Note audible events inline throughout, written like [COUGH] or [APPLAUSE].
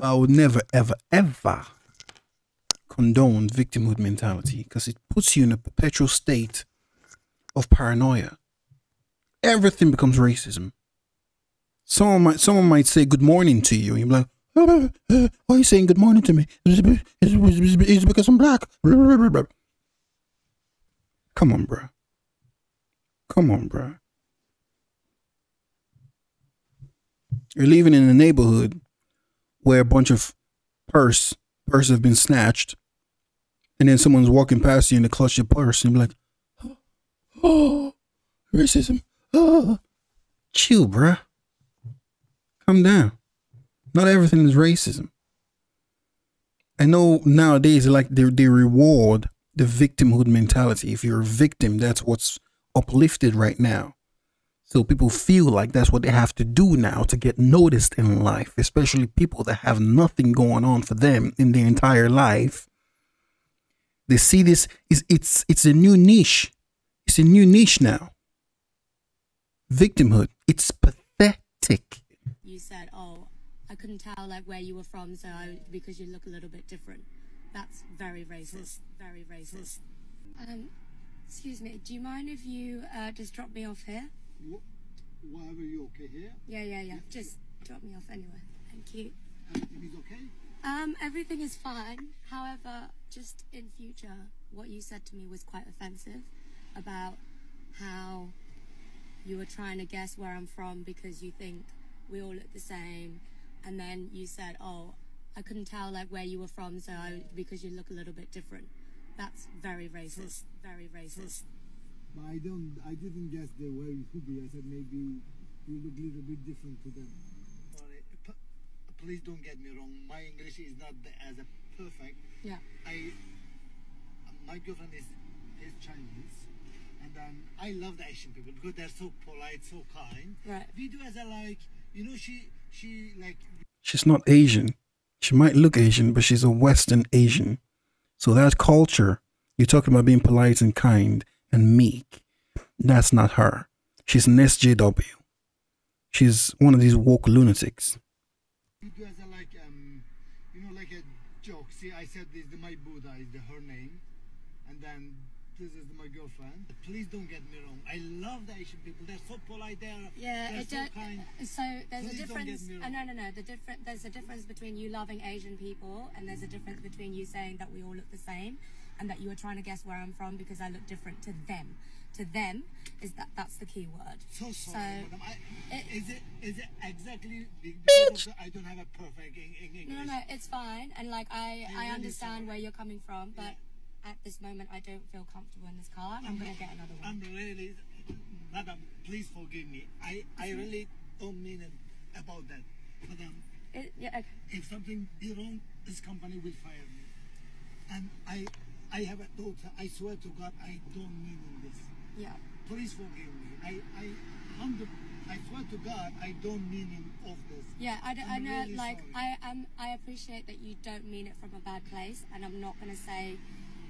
I would never, ever, ever condone victimhood mentality because it puts you in a perpetual state of paranoia. Everything becomes racism. Someone might someone might say good morning to you, and you're like, "Oh, why are you saying good morning to me? It's because I'm black. Come on, bro. Come on, bro. You're living in a neighborhood where a bunch of purse purse have been snatched, and then someone's walking past you and they clutch your purse and be like, "Oh, [GASPS] [GASPS] racism." Oh, [GASPS] chill, bruh. Calm down. Not everything is racism. I know nowadays, like they they reward the victimhood mentality. If you're a victim, that's what's uplifted right now. So people feel like that's what they have to do now to get noticed in life, especially people that have nothing going on for them in their entire life. They see this is it's it's a new niche. It's a new niche now. Victimhood. It's pathetic. You said, "Oh, I couldn't tell like where you were from, so I, because you look a little bit different." That's very racist. Very racist. Um, excuse me. Do you mind if you uh, just drop me off here? Why were you okay here? Yeah, yeah, yeah. Just drop me off anywhere. Thank you. Everything is okay? Um, everything is fine. However, just in future, what you said to me was quite offensive about how you were trying to guess where I'm from because you think we all look the same, and then you said, "Oh, I couldn't tell like where you were from, so I, because you look a little bit different." That's very racist. Very racist. But I don't, I didn't guess the where you could be. I said maybe you look a little bit different to them. Sorry, p- please don't get me wrong. My English is not the, as a perfect. Yeah. I, my girlfriend is is Chinese, and then I love the Asian people because they're so polite, so kind. Right. We do as a like, you know, she she like She's not Asian. She might look Asian, but she's a Western Asian. So that culture, you're talking about being polite and kind and meek. That's not her. She's an SJW. She's one of these woke lunatics. we do as a like um, you know, like a joke. See, I said this is my Buddha is the her name, and then this is my girlfriend. Please don't get me wrong. I love the Asian people. They're so polite. They're Yeah, they're so kind. so there's Please a don't get difference. me wrong. Uh, no, no, no. The different there's a difference between you loving Asian people and there's a difference between you saying that we all look the same and that you were trying to guess where I'm from because I look different to them. To them is that that's the key word. So sorry, So, madam. I, it- is it is it exactly be- because I don't have a perfect Eng- Eng- English? No, no, no, it's fine. And like I, I'm I really understand sorry. where you're coming from, but at this moment I don't feel comfortable in this car. and I'm gonna get another one. I'm really, madam. Please forgive me. I I really don't mean it about that, madam. It, yeah, okay. If something be wrong, this company will fire me. And I I have a daughter. I swear to God, I don't mean this. Yeah. Please forgive me. I I hundred. I swear to God, I don't mean in of this. Yeah, I, I I'm know, really like, sorry. I um, I appreciate that you don't mean it from a bad place, and I'm not gonna say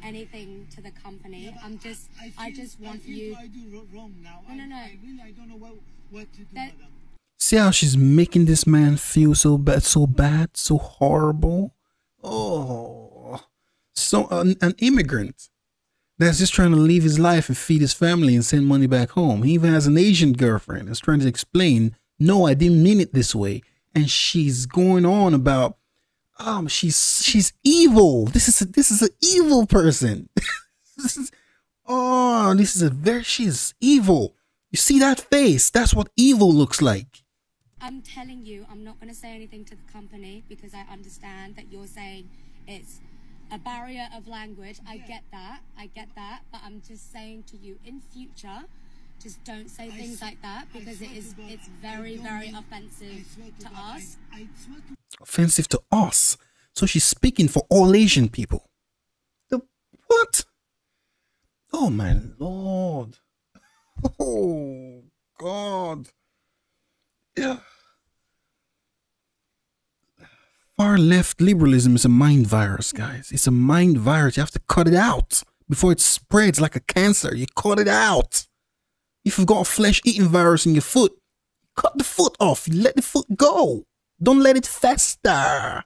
anything to the company. Yeah, I'm just, I, I, feel- just want I feel you. I do wrong now. No, no, no. I really I don't know what what to do, That- madam. See how she's making this man feel so bad, so bad, so horrible. Oh, so an, an immigrant that's just trying to leave his life and feed his family and send money back home. He even has an Asian girlfriend that's trying to explain, no, I didn't mean it this way, and she's going on about, um, she's she's evil. This is a, this is an evil person. [LAUGHS] this is, oh, this is a very she's evil. You see that face? That's what evil looks like. I'm telling you, I'm not gonna say anything to the company because I understand that you're saying it's a barrier of language. I get that, I get that, but I'm just saying to you, in future, just don't say I things s- like that because it swear is to God, it's very very offensive swear to God, I- us. I, swear to offensive to us. So she's speaking for all Asian people. The what? Oh my lord. [LAUGHS] Oh God. Yeah. Far left liberalism is a mind virus, guys. It's a mind virus. You have to cut it out before it spreads like a cancer. You cut it out. If you've got a flesh eating virus in your foot, cut the foot off. You let the foot go. Don't let it fester.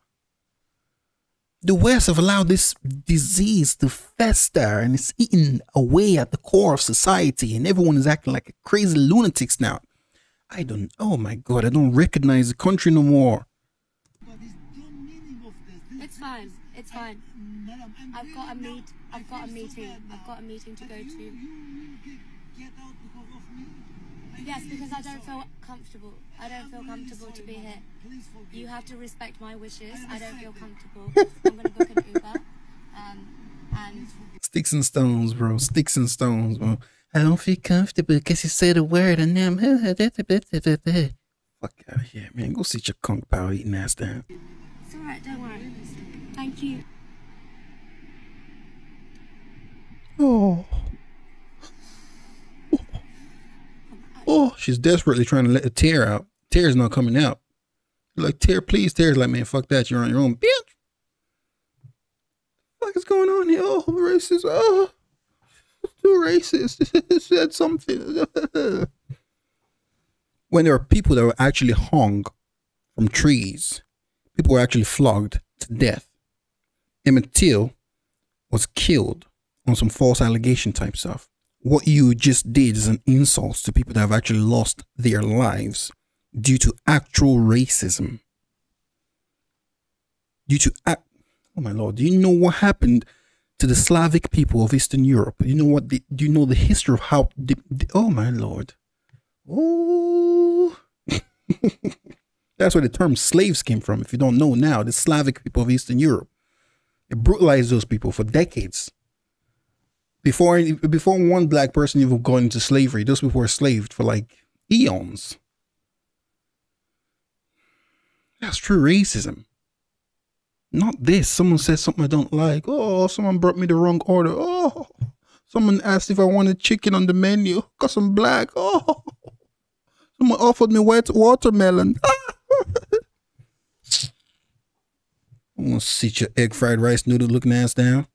the West have allowed this disease to fester and it's eating away at the core of society, and everyone is acting like a crazy lunatics now. I don't, oh my god, I don't recognize the country no more. It's fine. It's fine. I've got a meet. I've got a meeting. I've got a meeting to go to. Yes, because I don't feel comfortable. I don't feel comfortable to be here. You have to respect my wishes. I I don't feel comfortable. [LAUGHS] I'm gonna book an Uber. Um, and Sticks and stones, bro. Sticks and stones, bro. I don't feel comfortable because you said a word and now I'm. [LAUGHS] Fuck out of here, man. Go sit your conk pal eating ass down. it's all right. Don't worry. Thank you. Oh. Oh, she's desperately trying to let a tear out. Tear's not coming out. Like, tear, please. Tear's like, man, fuck that. You're on your own. Bitch. What is going on here? Oh, racist. Oh, too racist. [LAUGHS] Said something. [LAUGHS] when there are people that were actually hung from trees, people were actually flogged to death. Emmett Till was killed on some false allegation type stuff. What you just did is an insult to people that have actually lost their lives due to actual racism. Due to. Oh my lord! Do you know what happened to the Slavic people of Eastern Europe? You know what? The, do you know the history of how? The, the- oh my lord! Oh, [LAUGHS] that's where the term slaves came from. If you don't know now, the Slavic people of Eastern Europe. They brutalized those people for decades. Before before one black person even got into slavery, those people were slaved for like eons. That's true racism. Not this. Someone says something I don't like. Oh, someone brought me the wrong order. Oh, someone asked if I wanted chicken on the menu because I'm black. Oh, someone offered me wet watermelon. [LAUGHS] I'm gonna sit your egg fried rice noodle looking ass down.